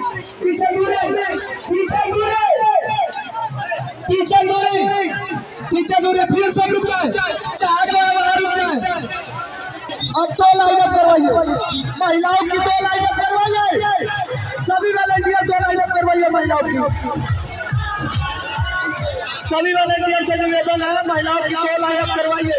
पीछे पीछे पीछे दूरी पीछे दूरी फिर सब रुक जाए। चाहे जो है वहाँ रुक जाए। अब तो लाइन अप करवाइए। महिलाओं की दो लाइन अप करवाइए। सभी वॉलेंटियर दो लाइन अप करवाइए महिलाओं की। सभी वॉलेंटियर से निवेदन है, महिलाओं की दो लाइन अप करवाइए।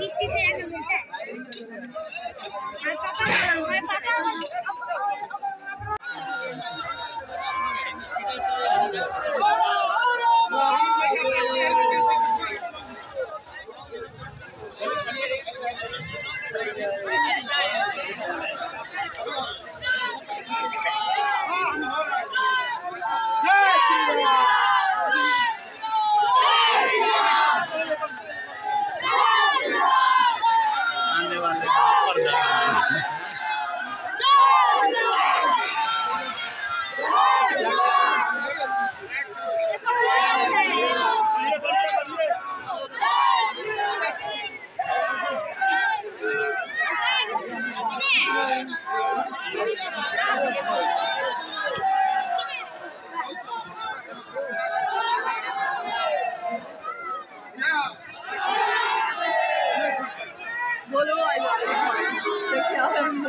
तीस तीस हज़ार का मिलता है? और पापा